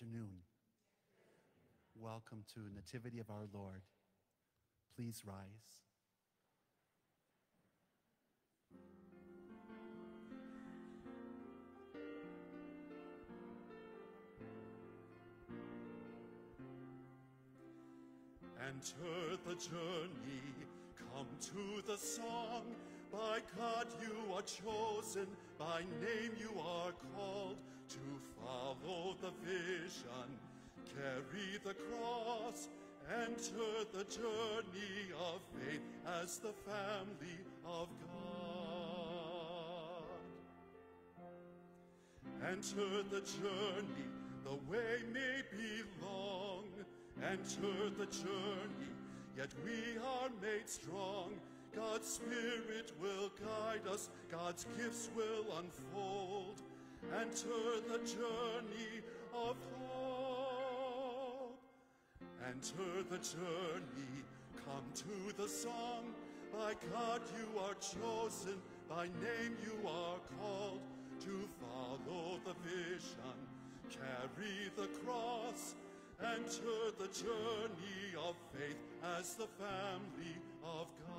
afternoon. Welcome to Nativity of our Lord. Please rise. Enter the journey, come to the song. By God you are chosen, by name you are called to follow the vision, carry the cross, enter the journey of faith as the family of God. Enter the journey, the way may be long. Enter the journey, yet we are made strong. God's Spirit will guide us, God's gifts will unfold. Enter the journey of hope. Enter the journey, come to the song. By God you are chosen, by name you are called to follow the vision, carry the cross, enter the journey of faith as the family of God.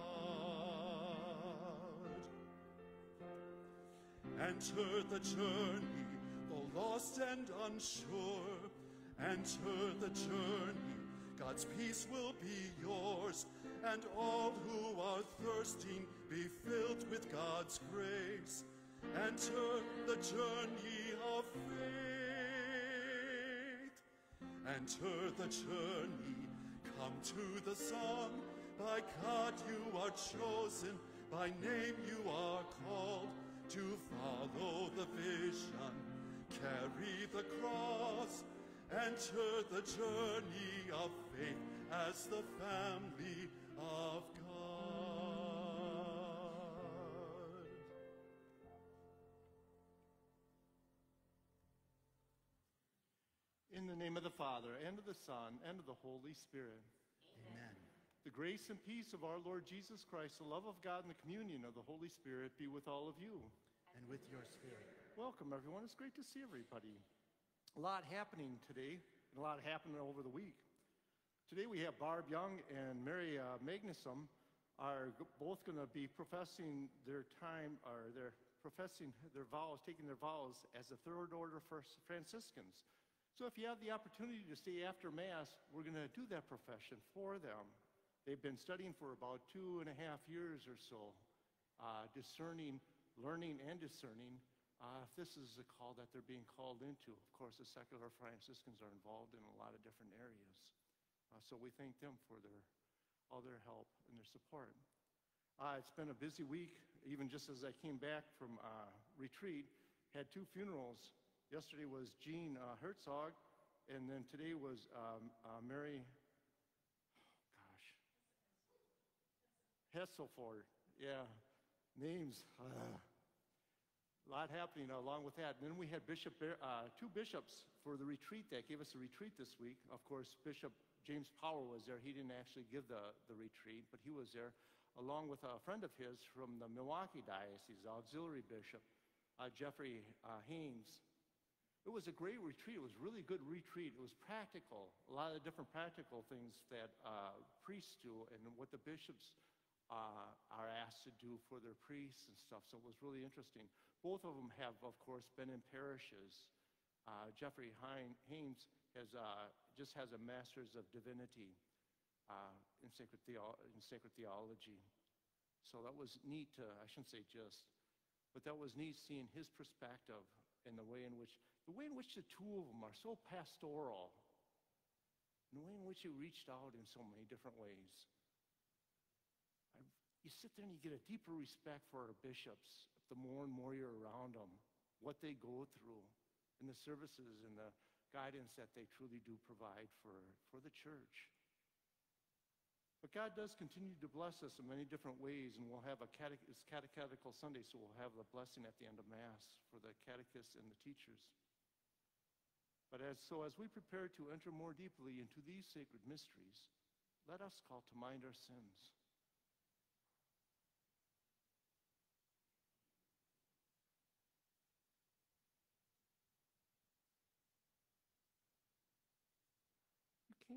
Enter the journey, the lost and unsure. Enter the journey, God's peace will be yours, and all who are thirsting be filled with God's grace. Enter the journey of faith. Enter the journey, come to the song. By God you are chosen, by name you are called to follow the vision, carry the cross, enter the journey of faith as the family of God. In the name of the Father, and of the Son, and of the Holy Spirit. Amen. The grace and peace of our Lord Jesus Christ, the love of God, and the communion of the Holy Spirit be with all of you. And with your spirit. Welcome, everyone. It's great to see everybody. A lot happening today, and a lot happening over the week. Today we have Barb Young and Mary uh, Magnuson are both going to be professing their time, or they're professing their vows, taking their vows as the third order First Franciscans. So if you have the opportunity to stay after Mass, we're going to do that profession for them. They've been studying for about two and a half years or so, uh, discerning, learning, and discerning uh, if this is a call that they're being called into. Of course, the secular Franciscans are involved in a lot of different areas. Uh, so we thank them for their, all their help and their support. Uh, it's been a busy week, even just as I came back from uh, retreat, had two funerals. Yesterday was Jean uh, Herzog, and then today was um, uh, Mary, Hesselford. Yeah, names. uh, a lot happening along with that. And then we had Bishop, uh, two bishops for the retreat that gave us a retreat this week. Of course, Bishop James Power was there. He didn't actually give the, the retreat, but he was there along with a friend of his from the Milwaukee Diocese, auxiliary bishop, uh, Jeffrey uh, Haines. It was a great retreat. It was really good retreat. It was practical, a lot of different practical things that uh, priests do and what the bishops uh, are asked to do for their priests and stuff. So it was really interesting. Both of them have, of course, been in parishes. Uh, Jeffrey Haines has, uh, just has a master's of divinity uh, in, sacred in sacred theology. So that was neat to, I shouldn't say just, but that was neat seeing his perspective and the way in which, the way in which the two of them are so pastoral, and the way in which he reached out in so many different ways. You sit there and you get a deeper respect for our bishops the more and more you're around them, what they go through, and the services and the guidance that they truly do provide for, for the church. But God does continue to bless us in many different ways, and we'll have a catech- it's catechetical Sunday, so we'll have the blessing at the end of Mass for the catechists and the teachers. But as, so as we prepare to enter more deeply into these sacred mysteries, let us call to mind our sins.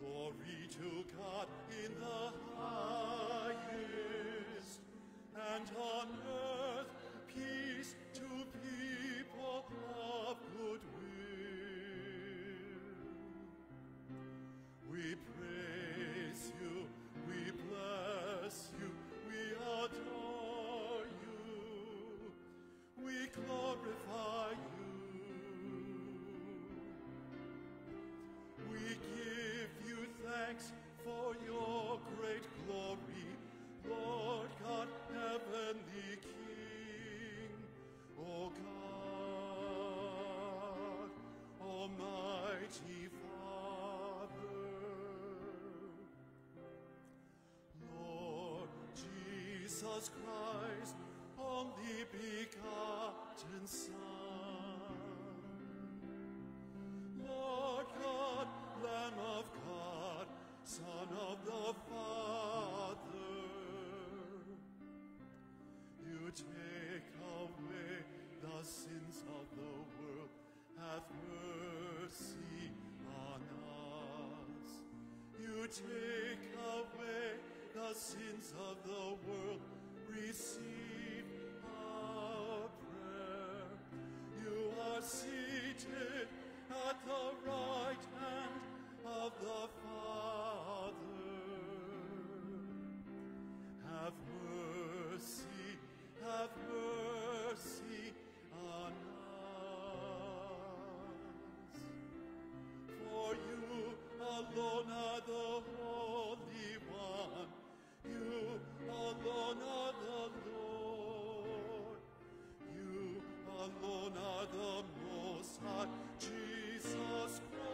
Glory to God in the highest, and on earth Jesus Christ, only begotten Son. Lord God, Lamb of God, Son of the Father, you take away the sins of the world. Have mercy on us. You take the sins of the world. Receive our prayer. You are seated at the right hand of the Father. Have mercy, have mercy on us. For you alone are the alone are the Lord. You alone are the Most High, Jesus Christ.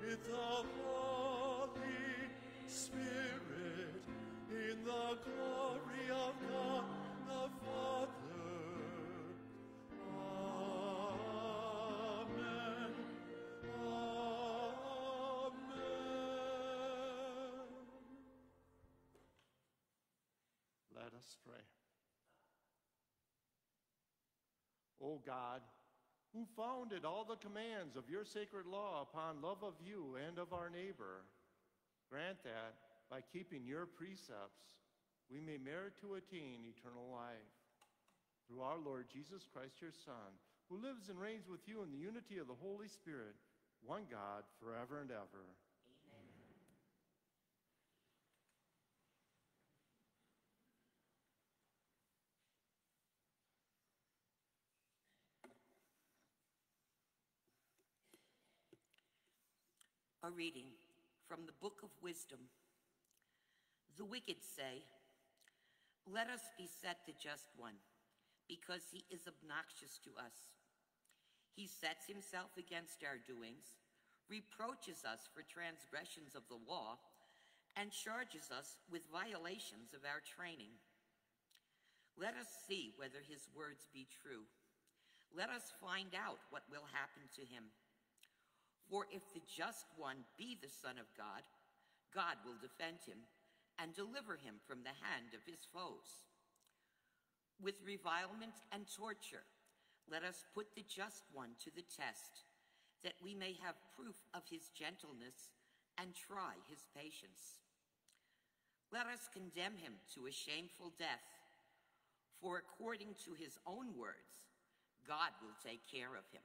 With the O God, who founded all the commands of your sacred law upon love of you and of our neighbor, grant that by keeping your precepts, we may merit to attain eternal life. Through our Lord Jesus Christ, your Son, who lives and reigns with you in the unity of the Holy Spirit, one God, forever and ever. A reading from the Book of Wisdom. The wicked say, Let us beset the just one, because he is obnoxious to us. He sets himself against our doings, reproaches us for transgressions of the law, and charges us with violations of our training. Let us see whether his words be true. Let us find out what will happen to him. For if the just one be the Son of God, God will defend him and deliver him from the hand of his foes. With revilement and torture, let us put the just one to the test, that we may have proof of his gentleness and try his patience. Let us condemn him to a shameful death, for according to his own words, God will take care of him.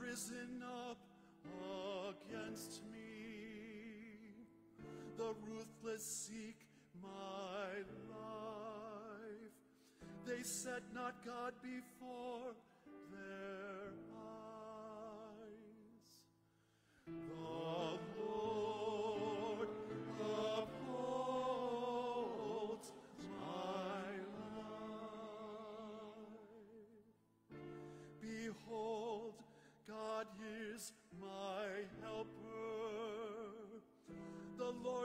Risen up against me. The ruthless seek my life. They set not God before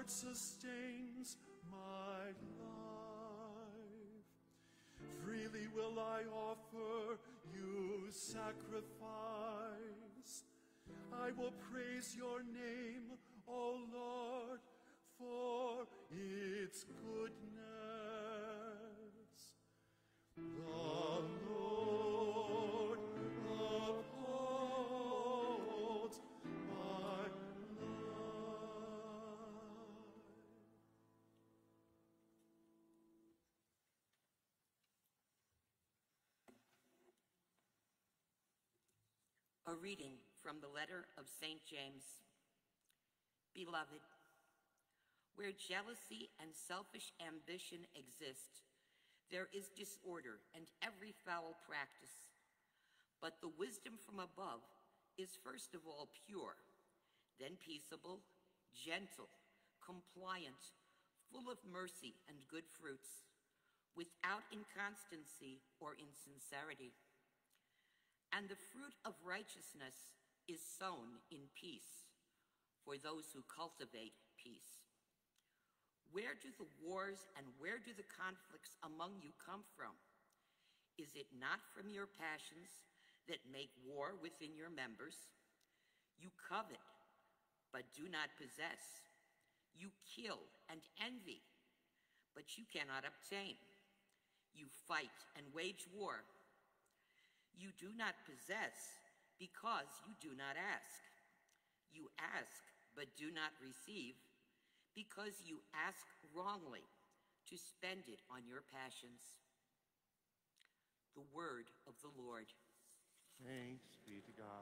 Sustains my life. Freely will I offer you sacrifice. I will praise your name, O Lord, for its goodness. A reading from the letter of St. James. Beloved, where jealousy and selfish ambition exist, there is disorder and every foul practice. But the wisdom from above is first of all pure, then peaceable, gentle, compliant, full of mercy and good fruits, without inconstancy or insincerity. And the fruit of righteousness is sown in peace for those who cultivate peace. Where do the wars and where do the conflicts among you come from? Is it not from your passions that make war within your members? You covet, but do not possess. You kill and envy, but you cannot obtain. You fight and wage war. You do not possess because you do not ask. You ask but do not receive because you ask wrongly to spend it on your passions. The word of the Lord. Thanks be to God.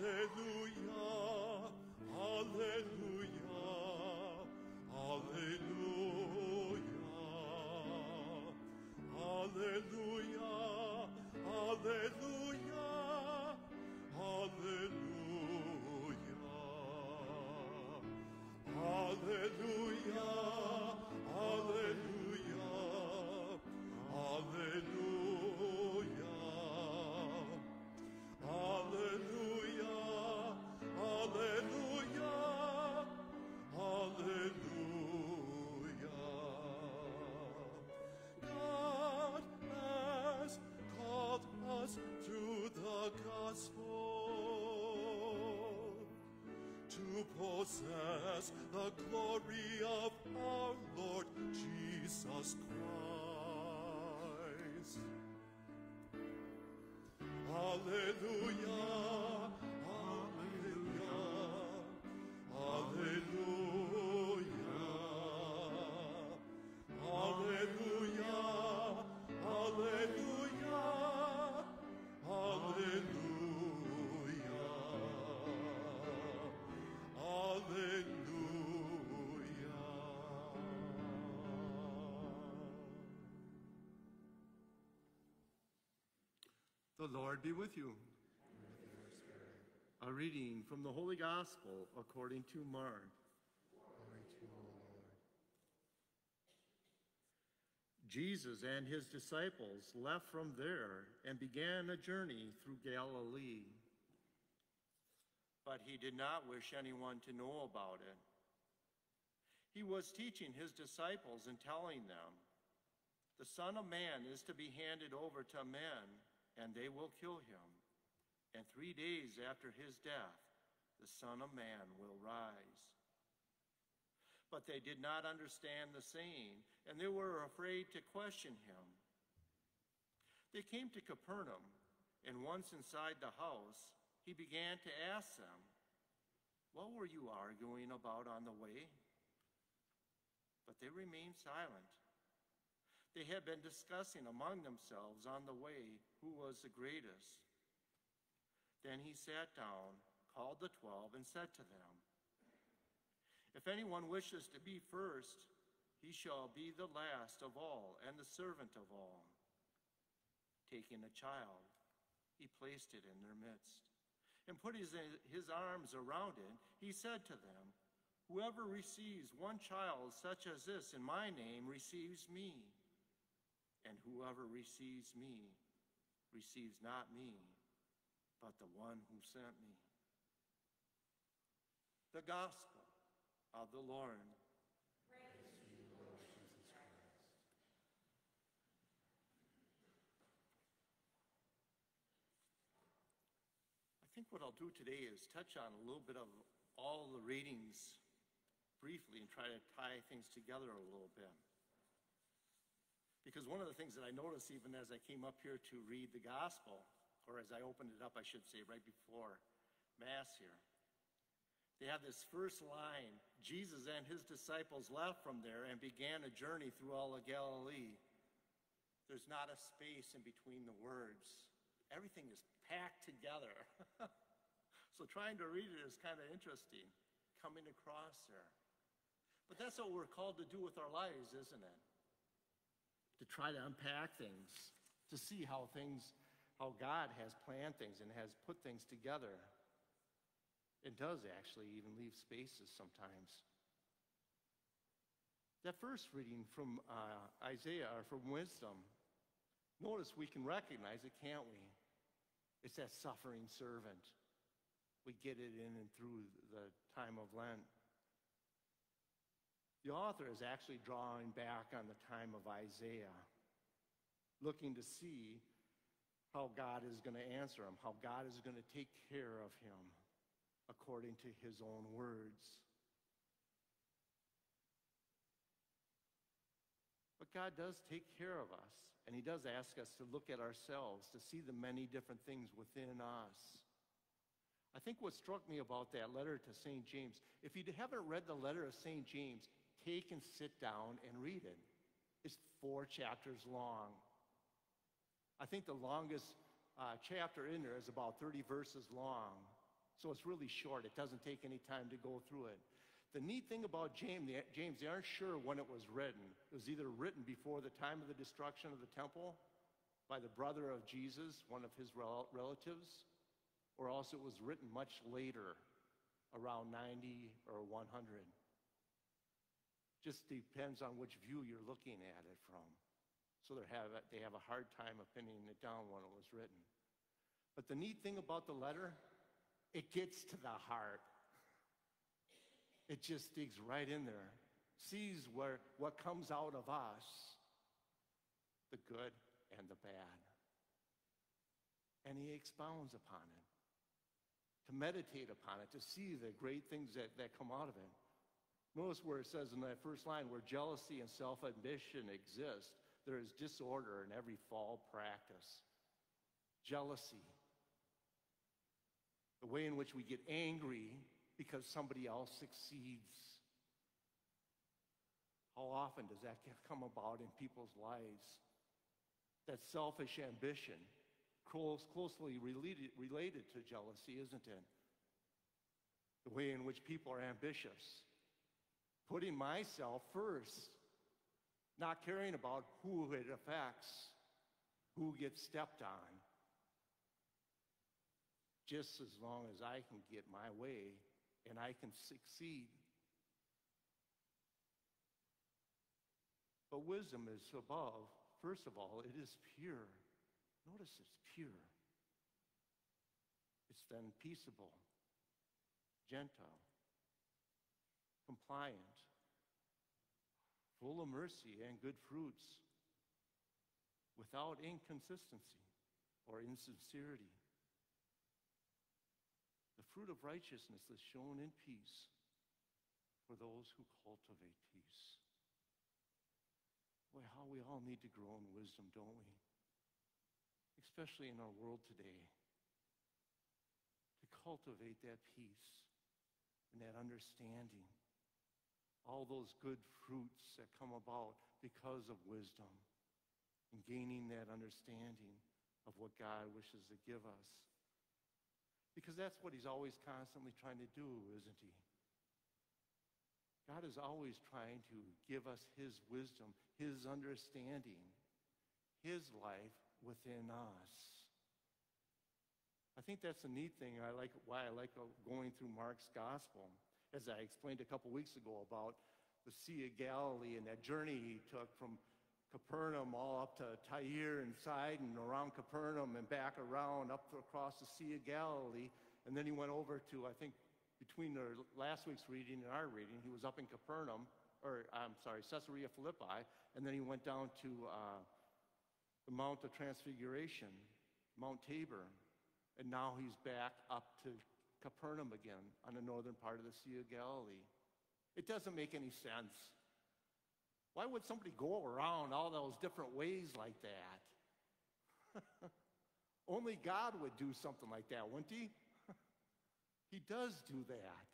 Hallelujah. Possess the glory of our Lord Jesus Christ. Alleluia, The Lord be with you. A reading from the Holy Gospel according to Mark. Jesus and his disciples left from there and began a journey through Galilee. But he did not wish anyone to know about it. He was teaching his disciples and telling them, The Son of Man is to be handed over to men, and they will kill him. And three days after his death, the Son of Man will rise. But they did not understand the saying, and they were afraid to question him. They came to Capernaum, and once inside the house, he began to ask them, What were you arguing about on the way? But they remained silent. They had been discussing among themselves on the way who was the greatest. Then he sat down, called the twelve, and said to them, If anyone wishes to be first, he shall be the last of all and the servant of all. Taking a child, he placed it in their midst. And put his, his arms around it, he said to them, Whoever receives one child such as this in my name receives me. And whoever receives me receives not me, but the one who sent me. The Gospel of the Lord. I think what I'll do today is touch on a little bit of all the readings briefly and try to tie things together a little bit. Because one of the things that I noticed even as I came up here to read the gospel, or as I opened it up, I should say, right before Mass here, they have this first line Jesus and his disciples left from there and began a journey through all of Galilee. There's not a space in between the words, everything is packed together. so trying to read it is kind of interesting, coming across there. But that's what we're called to do with our lives, isn't it? To try to unpack things, to see how things, how God has planned things and has put things together. It does actually even leave spaces sometimes. That first reading from uh, Isaiah, or from Wisdom, notice we can recognize it, can't we? It's that suffering servant. We get it in and through the time of Lent. The author is actually drawing back on the time of Isaiah, looking to see how God is going to answer him, how God is going to take care of him according to his own words. But God does take care of us, and he does ask us to look at ourselves, to see the many different things within us. I think what struck me about that letter to St. James, if you haven't read the letter of St. James, take and sit down and read it. It's four chapters long. I think the longest uh, chapter in there is about 30 verses long. So it's really short. It doesn't take any time to go through it. The neat thing about James, James, they aren't sure when it was written. It was either written before the time of the destruction of the temple by the brother of Jesus, one of his rel- relatives, or else it was written much later, around 90 or 100. Just depends on which view you're looking at it from. So they have, they have a hard time pinning it down when it was written. But the neat thing about the letter, it gets to the heart. It just digs right in there, sees where what comes out of us, the good and the bad. And he expounds upon it, to meditate upon it, to see the great things that, that come out of it. Notice where it says in that first line, where jealousy and self ambition exist, there is disorder in every fall practice. Jealousy, the way in which we get angry because somebody else succeeds. How often does that come about in people's lives? That selfish ambition, close, closely related, related to jealousy, isn't it? The way in which people are ambitious, putting myself first, not caring about who it affects, who gets stepped on, just as long as I can get my way and I can succeed. But wisdom is above, first of all, it is pure. Notice it's pure. It's then peaceable, gentle, compliant, full of mercy and good fruits, without inconsistency or insincerity. The fruit of righteousness is shown in peace for those who cultivate peace. Boy, how we all need to grow in wisdom, don't we? Especially in our world today. To cultivate that peace and that understanding. All those good fruits that come about because of wisdom and gaining that understanding of what God wishes to give us. Because that's what he's always constantly trying to do, isn't he? God is always trying to give us his wisdom, his understanding, his life within us. I think that's a neat thing. I like why I like going through Mark's gospel, as I explained a couple weeks ago about the Sea of Galilee and that journey he took from Capernaum all up to Tyre and Sidon, around Capernaum and back around up across the Sea of Galilee. And then he went over to, I think, between the last week's reading and our reading, he was up in Capernaum, or I'm sorry, Caesarea Philippi, and then he went down to uh, the Mount of Transfiguration, Mount Tabor, and now he's back up to Capernaum again on the northern part of the Sea of Galilee. It doesn't make any sense. Why would somebody go around all those different ways like that? Only God would do something like that, wouldn't he? he does do that.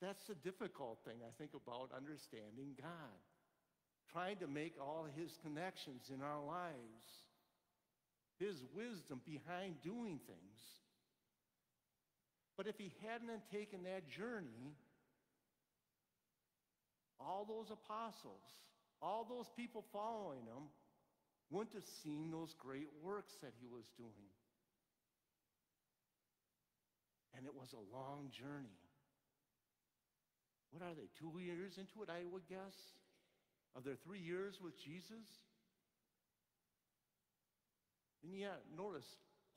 That's the difficult thing, I think, about understanding God. Trying to make all his connections in our lives, his wisdom behind doing things. But if he hadn't taken that journey, all those apostles, all those people following him, wouldn't have seen those great works that he was doing. And it was a long journey. What are they, two years into it, I would guess? Of their three years with Jesus? And yet, notice,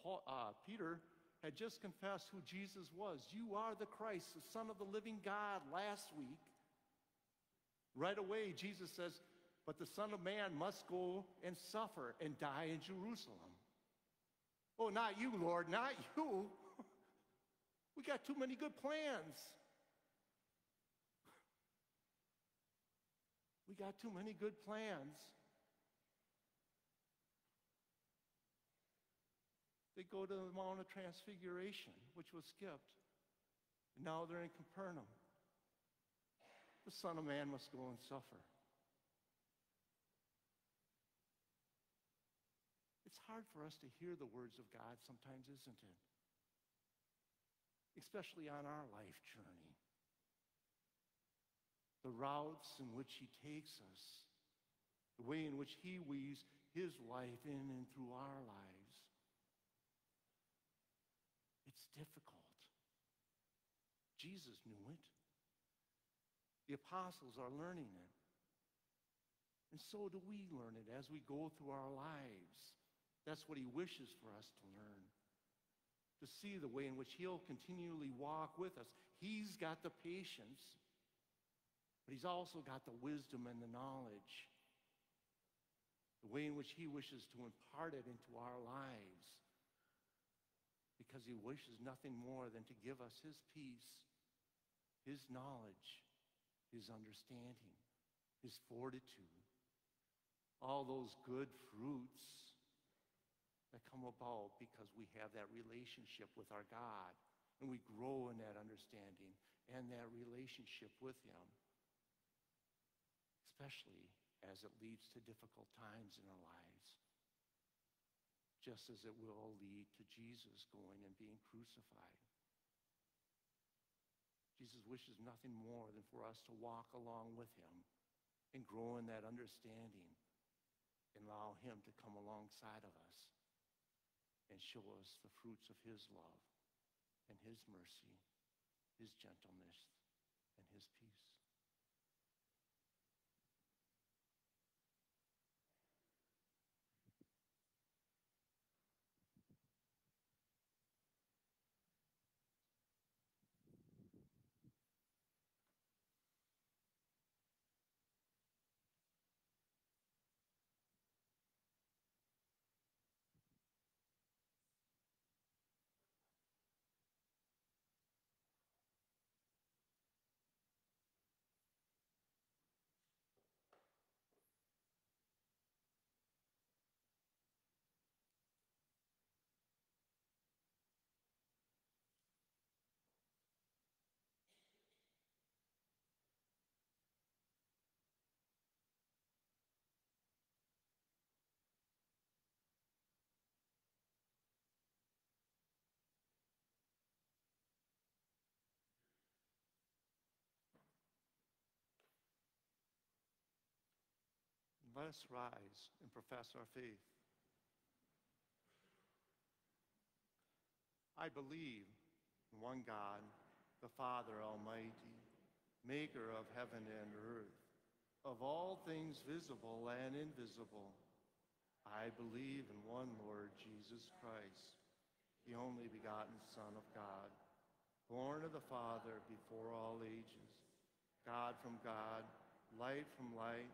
Paul, uh, Peter had just confessed who Jesus was. You are the Christ, the Son of the living God, last week. Right away, Jesus says, But the Son of Man must go and suffer and die in Jerusalem. Oh, not you, Lord, not you. we got too many good plans. We got too many good plans. They go to the Mount of Transfiguration, which was skipped. And now they're in Capernaum. The Son of Man must go and suffer. It's hard for us to hear the words of God sometimes, isn't it? Especially on our life journey. The routes in which He takes us, the way in which He weaves His life in and through our lives. It's difficult. Jesus knew it. The apostles are learning it. And so do we learn it as we go through our lives. That's what he wishes for us to learn. To see the way in which he'll continually walk with us. He's got the patience, but he's also got the wisdom and the knowledge. The way in which he wishes to impart it into our lives. Because he wishes nothing more than to give us his peace, his knowledge, his understanding, his fortitude, all those good fruits that come about because we have that relationship with our God and we grow in that understanding and that relationship with Him, especially as it leads to difficult times in our lives, just as it will lead to Jesus going and being crucified. Jesus wishes nothing more than for us to walk along with Him and grow in that understanding and allow Him to come alongside of us and show us the fruits of His love and His mercy, His gentleness, and His peace. Let us rise and profess our faith. I believe in one God, the Father Almighty, maker of heaven and earth, of all things visible and invisible. I believe in one Lord Jesus Christ, the only begotten Son of God, born of the Father before all ages, God from God, light from light,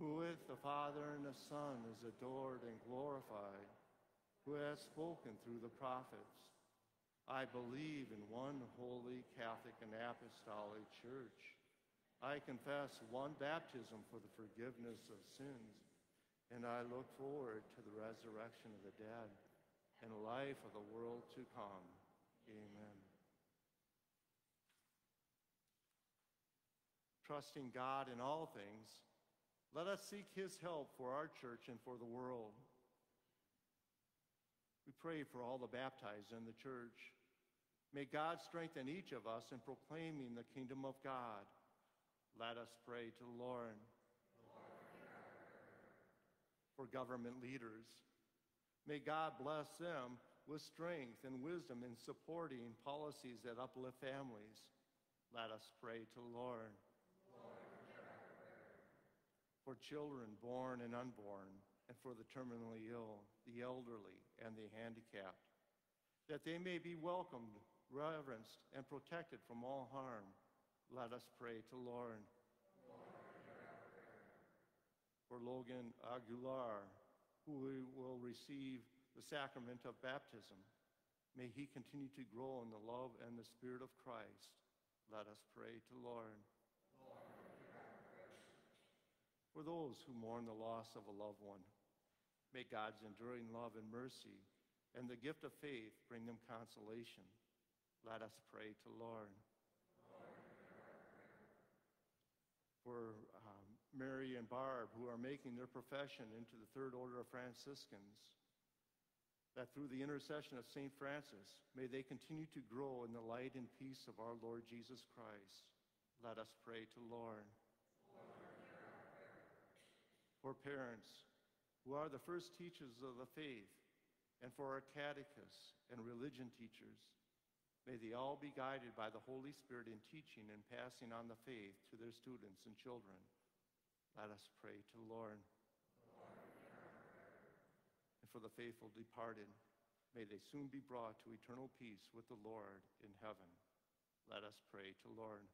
who with the Father and the Son is adored and glorified, who has spoken through the prophets. I believe in one holy Catholic and Apostolic Church. I confess one baptism for the forgiveness of sins, and I look forward to the resurrection of the dead and life of the world to come. Amen. Trusting God in all things, let us seek his help for our church and for the world. We pray for all the baptized in the church. May God strengthen each of us in proclaiming the kingdom of God. Let us pray to the Lord. For government leaders, may God bless them with strength and wisdom in supporting policies that uplift families. Let us pray to the Lord for children born and unborn, and for the terminally ill, the elderly, and the handicapped, that they may be welcomed, reverenced, and protected from all harm. Let us pray to Lord. For Logan Aguilar, who will receive the sacrament of baptism, may he continue to grow in the love and the Spirit of Christ. Let us pray to Lord for those who mourn the loss of a loved one. May God's enduring love and mercy and the gift of faith bring them consolation. Let us pray to Lord. For um, Mary and Barb, who are making their profession into the Third Order of Franciscans. that through the intercession of St. Francis, may they continue to grow in the light and peace of our Lord Jesus Christ. Let us pray to Lord. For parents who are the first teachers of the faith, and for our catechists and religion teachers, may they all be guided by the Holy Spirit in teaching and passing on the faith to their students and children. Let us pray to Lord. And for the faithful departed, may they soon be brought to eternal peace with the Lord in heaven. Let us pray to Lord.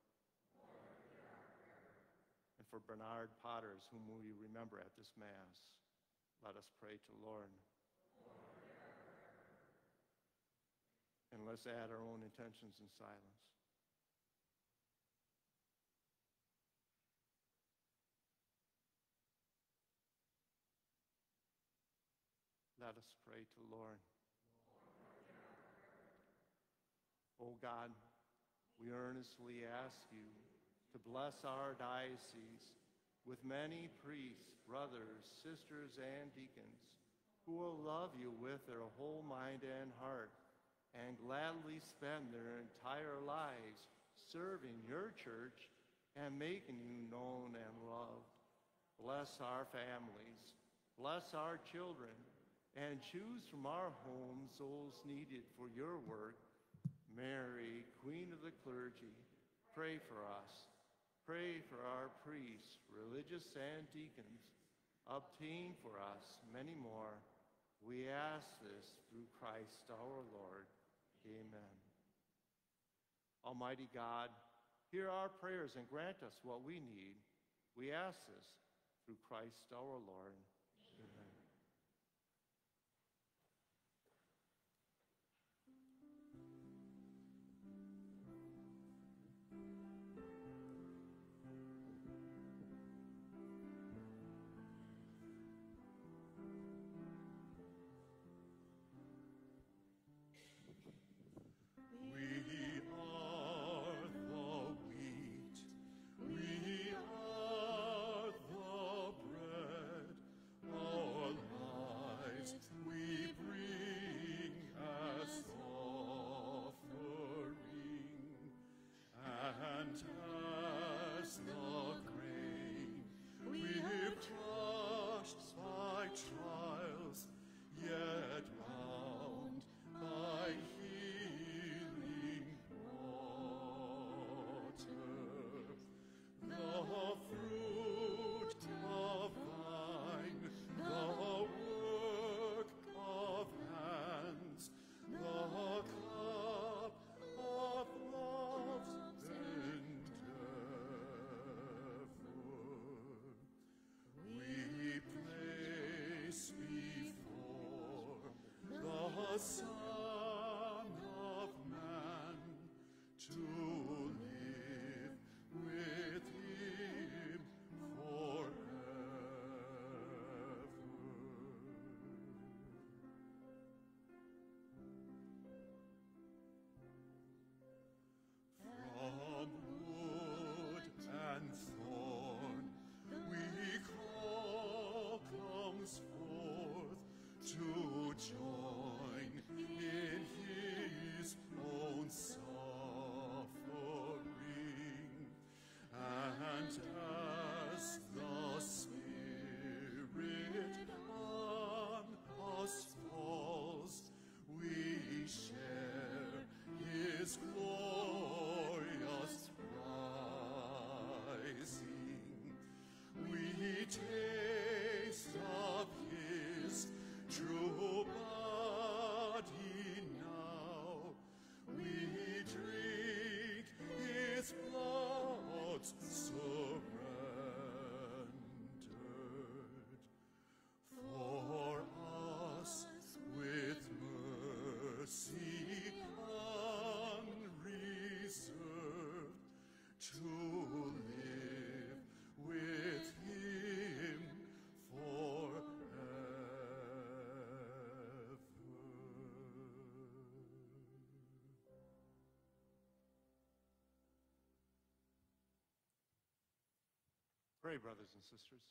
And for Bernard Potters, whom we remember at this Mass, let us pray to Lord. And let's add our own intentions in silence. Let us pray to Lord. O God, we earnestly ask you to bless our diocese with many priests, brothers, sisters, and deacons who will love you with their whole mind and heart and gladly spend their entire lives serving your church and making you known and loved. Bless our families, bless our children, and choose from our homes those needed for your work. Mary, Queen of the clergy, pray for us. Pray for our priests, religious, and deacons. Obtain for us many more. We ask this through Christ our Lord. Amen. Almighty God, hear our prayers and grant us what we need. We ask this through Christ our Lord. Amen. We the Pray, brothers and sisters.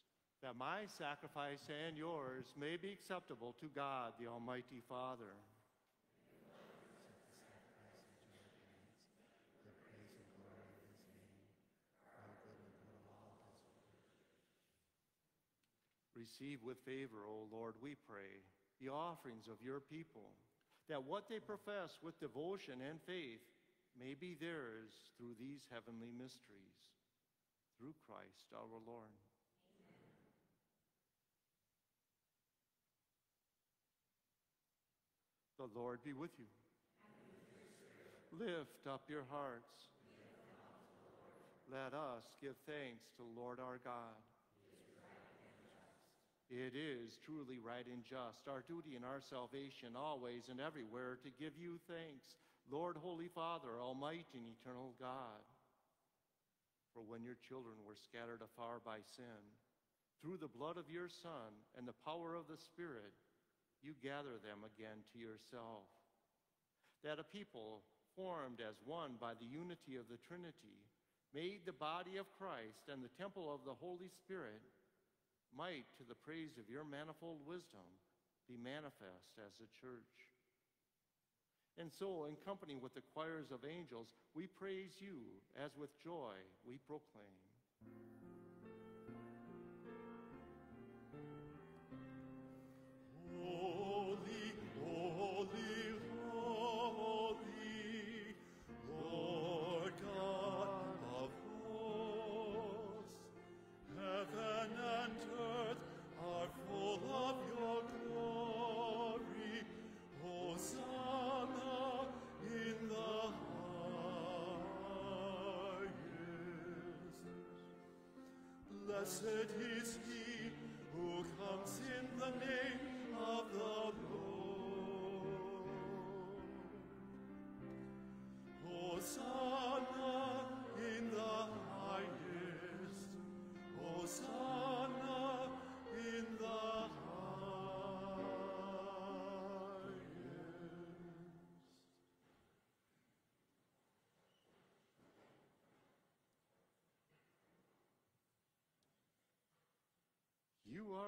that my sacrifice and yours may be acceptable to God, the Almighty Father. Receive with favor, O Lord, we pray, the offerings of your people, that what they profess with devotion and faith may be theirs through these heavenly mysteries. Through Christ our Lord. The Lord be with you. Lift up your hearts. Let us give thanks to the Lord our God. It is truly right and just, our duty and our salvation, always and everywhere, to give you thanks, Lord, Holy Father, Almighty and eternal God. For when your children were scattered afar by sin, through the blood of your Son and the power of the Spirit, you gather them again to yourself. That a people formed as one by the unity of the Trinity, made the body of Christ and the temple of the Holy Spirit, might, to the praise of your manifold wisdom, be manifest as a church. And so, in company with the choirs of angels, we praise you as with joy we proclaim. Blessed is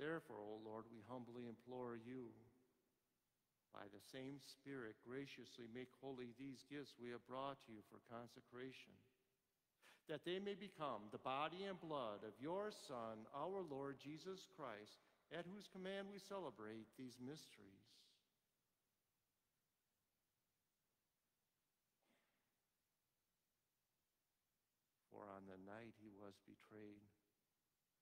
Therefore, O Lord, we humbly implore you, by the same Spirit, graciously make holy these gifts we have brought to you for consecration, that they may become the body and blood of your Son, our Lord Jesus Christ, at whose command we celebrate these mysteries. For on the night he was betrayed,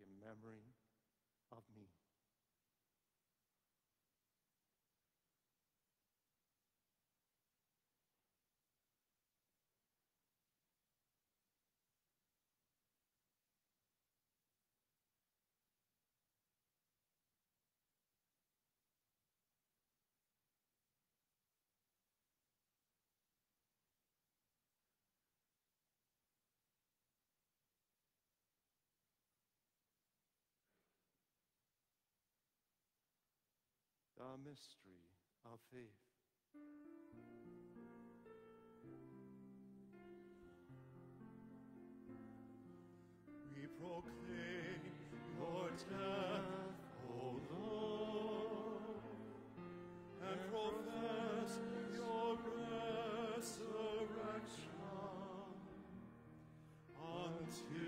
in memory of me. The mystery of faith. We proclaim your death, O Lord, and profess your resurrection until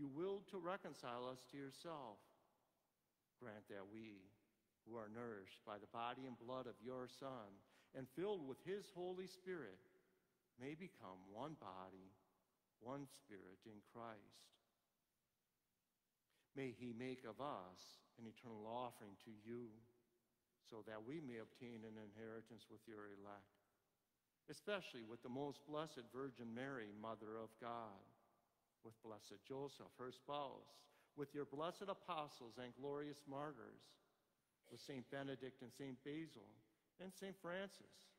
you willed to reconcile us to yourself. Grant that we, who are nourished by the body and blood of your Son and filled with his Holy Spirit, may become one body, one spirit in Christ. May he make of us an eternal offering to you, so that we may obtain an inheritance with your elect, especially with the most blessed Virgin Mary, Mother of God, with blessed Joseph, her spouse, with your blessed apostles and glorious martyrs, with St. Benedict and St. Basil and St. Francis,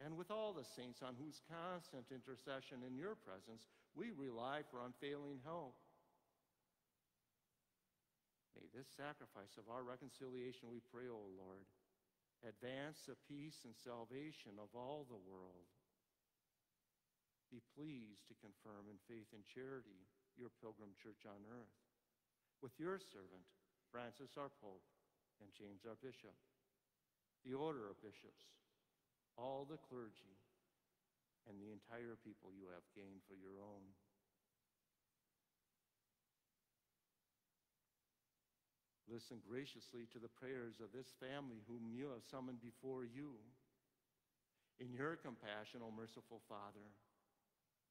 and with all the saints on whose constant intercession in your presence we rely for unfailing help. May this sacrifice of our reconciliation, we pray, O Lord, advance the peace and salvation of all the world. Pleased to confirm in faith and charity your pilgrim church on earth with your servant, Francis our Pope, and James our Bishop, the order of bishops, all the clergy, and the entire people you have gained for your own. Listen graciously to the prayers of this family whom you have summoned before you. In your compassion, O merciful Father,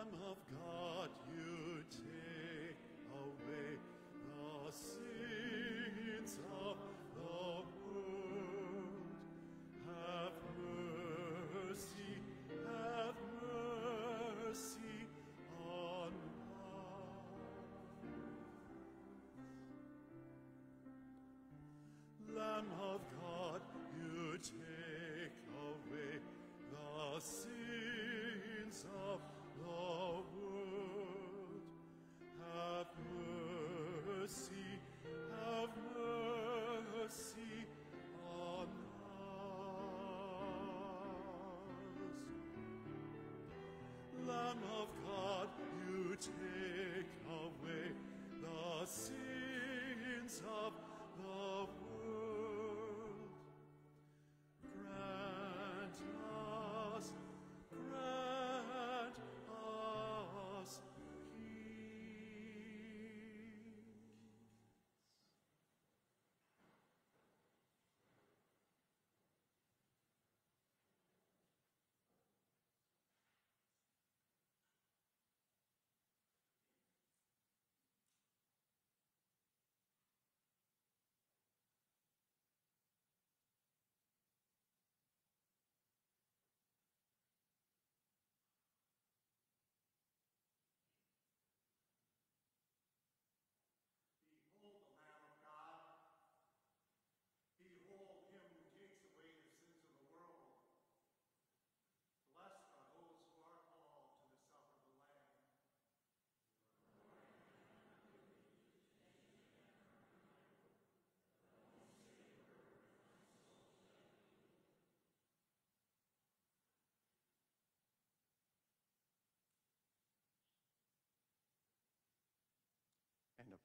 Lamb of God, Lamb of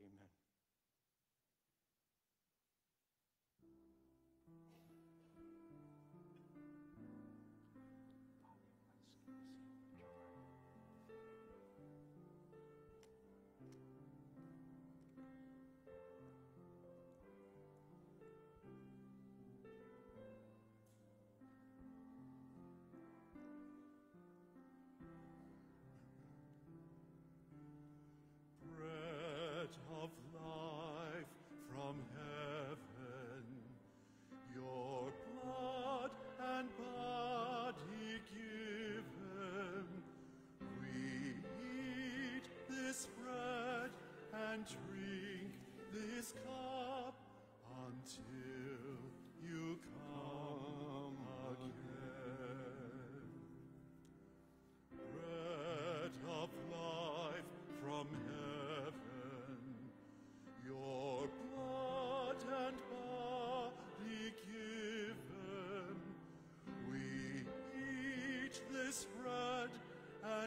Amen.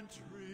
And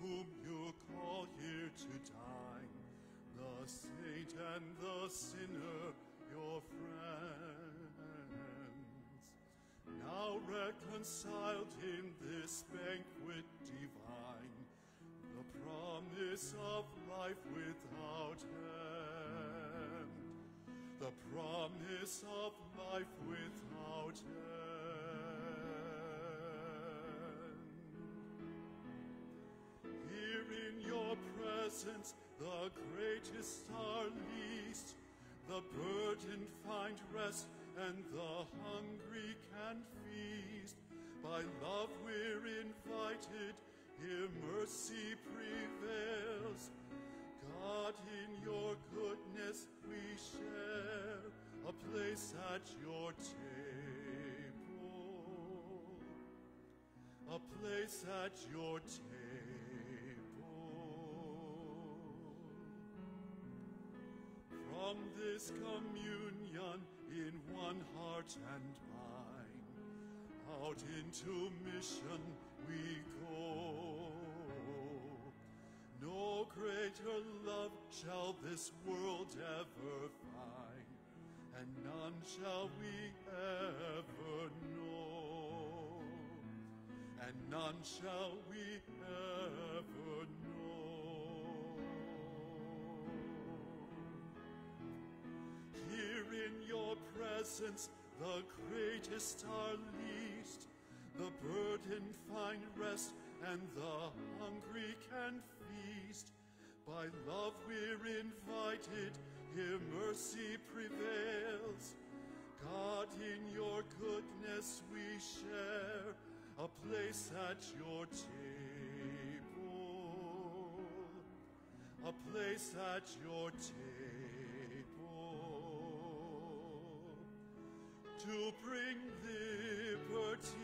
whom you call here to dine, the saint and the sinner, your friends. Now reconciled in this banquet divine, the promise of life without end, the promise of life without end. Presence, the greatest are least. The burdened find rest, and the hungry can feast. By love we're invited, here mercy prevails. God, in your goodness we share a place at your table a place at your table. From this communion in one heart and mind, out into mission we go. No greater love shall this world ever find, and none shall we ever know and none shall we ever presence, the greatest are least. The burdened find rest, and the hungry can feast. By love we're invited, here mercy prevails. God, in your goodness we share a place at your table, a place at your table, to bring liberty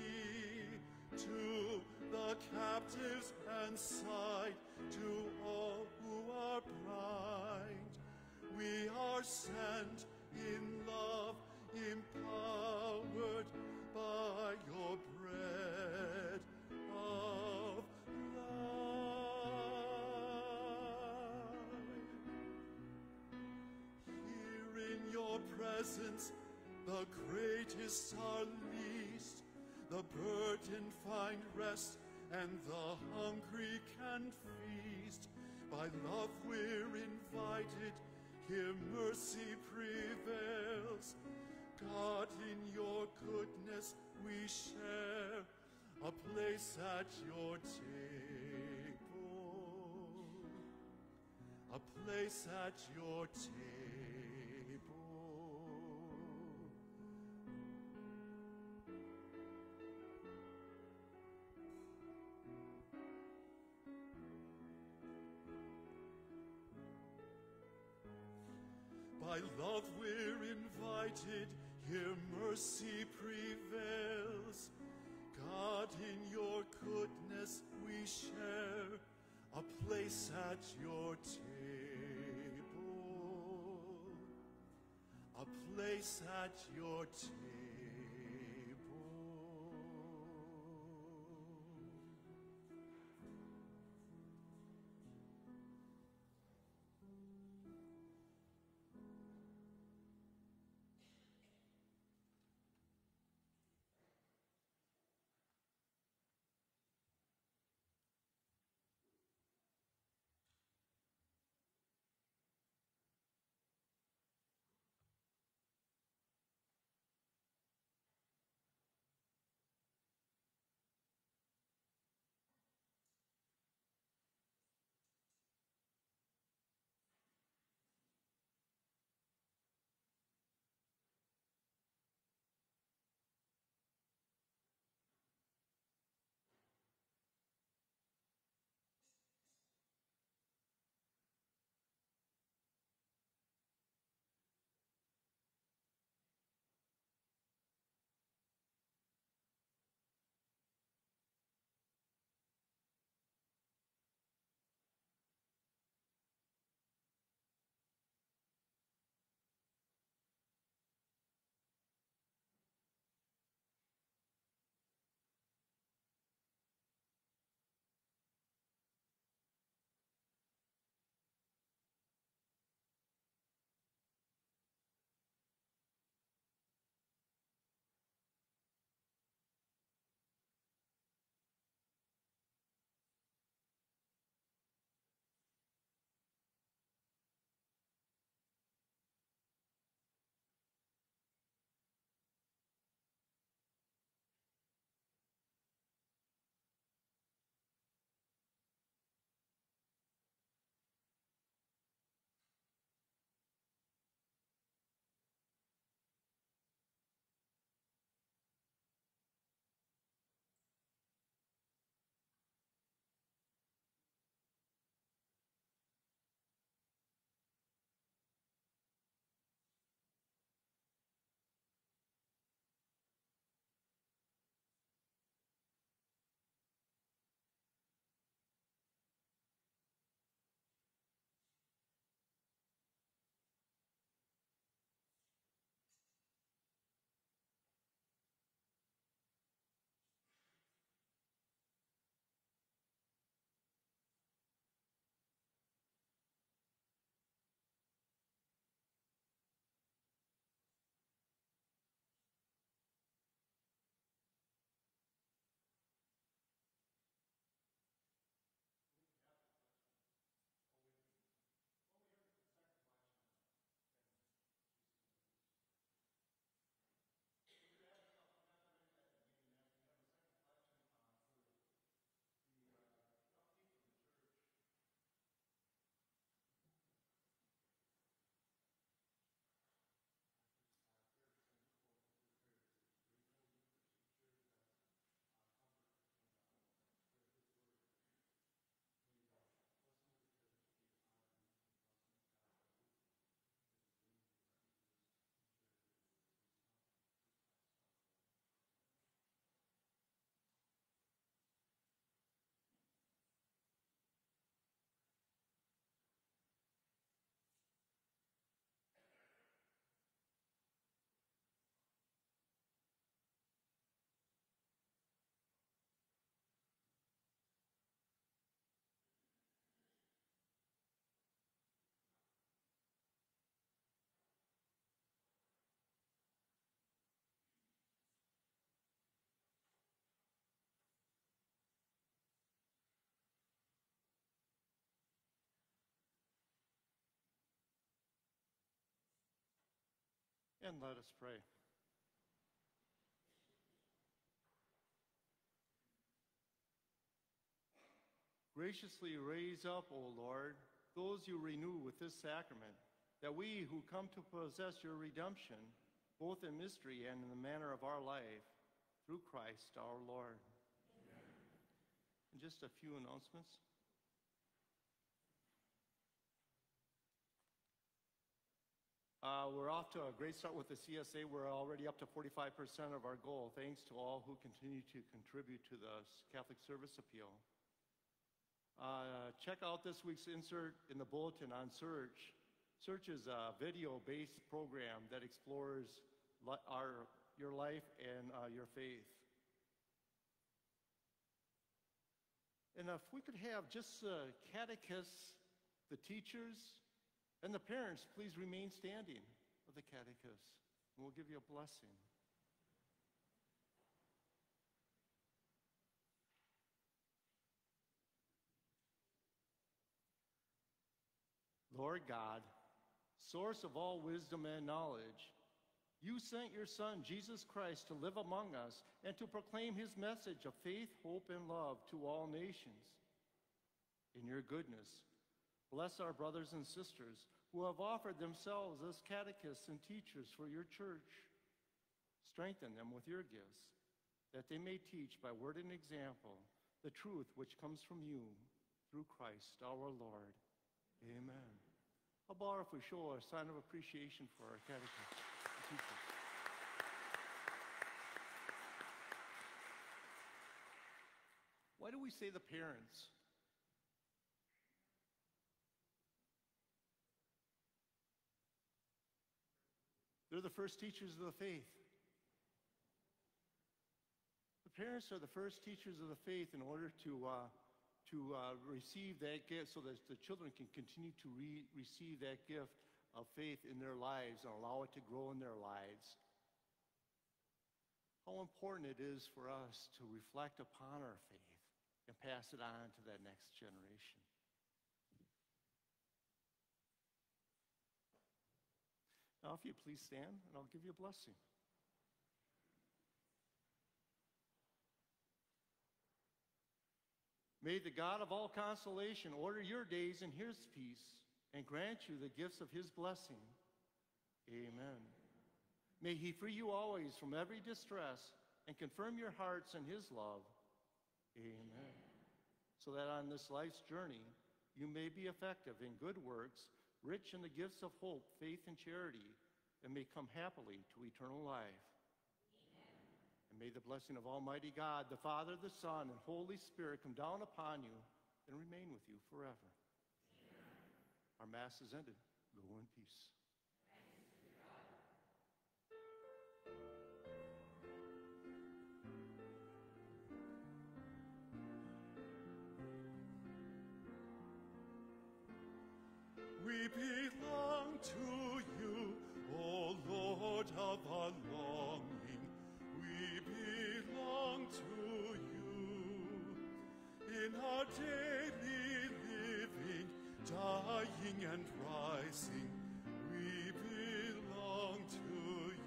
to the captives and sight to all who are blind. We are sent in love, empowered by your bread of life. Here in your presence, the greatest are least, the burdened find rest, and the hungry can feast. By love we're invited, here mercy prevails. God, in your goodness we share a place at your table, a place at your table. By love we're invited, here mercy prevails. God, in your goodness we share a place at your table, a place at your table. And let us pray. Graciously raise up, O Lord, those you renew with this sacrament, that we who come to possess your redemption, both in mystery and in the manner of our life, through Christ our Lord. And just a few announcements. Uh, we're off to a great start with the CSA. We're already up to 45% of our goal, thanks to all who continue to contribute to the Catholic Service Appeal. Uh, check out this week's insert in the bulletin on Search. Search is a video-based program that explores our, your life and uh, your faith. And if we could have just the catechists, the teachers, and the parents, please remain standing of the catechists. And we'll give you a blessing. Lord God, source of all wisdom and knowledge, you sent your Son, Jesus Christ, to live among us and to proclaim his message of faith, hope, and love to all nations. In your goodness, bless our brothers and sisters who have offered themselves as catechists and teachers for your church. Strengthen them with your gifts, that they may teach by word and example the truth which comes from you through Christ our Lord. Amen. How about if we show a sign of appreciation for our catechists and teachers? Why do we say the parents? They're the first teachers of the faith. The parents are the first teachers of the faith in order to, uh, to uh, receive that gift so that the children can continue to re- receive that gift of faith in their lives and allow it to grow in their lives. How important it is for us to reflect upon our faith and pass it on to that next generation. Now, if you please stand, and I'll give you a blessing. May the God of all consolation order your days in his peace and grant you the gifts of his blessing. Amen. May he free you always from every distress and confirm your hearts in his love. Amen. So that on this life's journey, you may be effective in good works, rich in the gifts of hope, faith, and charity, and may come happily to eternal life. And may the blessing of Almighty God, the Father, the Son, and Holy Spirit come down upon you and remain with you forever. Our Mass is ended. Go in peace. We belong to you, O Lord of our longing. We belong to you in our daily living, dying and rising. We belong to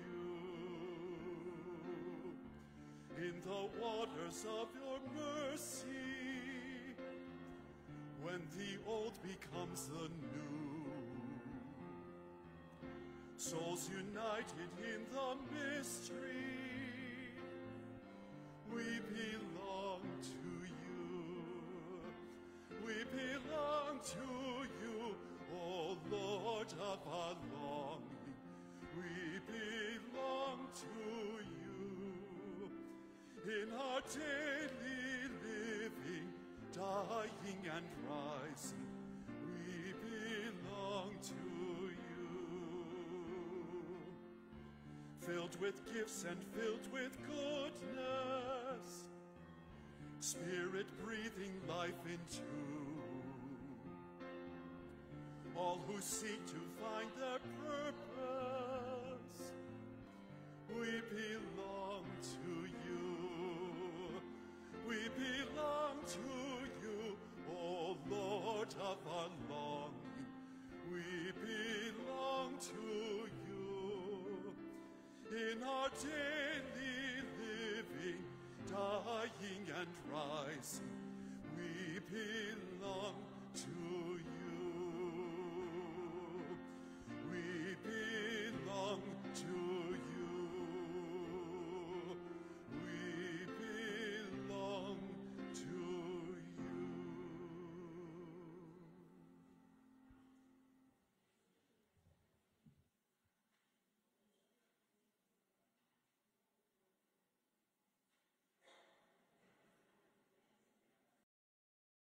you in the waters of your mercy when the old becomes the new. Souls united in the mystery, we belong to you. We belong to you, O Lord of our longing. We belong to you in our daily living dying and rising, Filled with gifts and filled with goodness, Spirit breathing life into all who seek to find their purpose. We belong to you. We belong to you, O Lord of our our daily living, dying and rising.